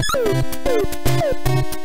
Boop, boop, boop.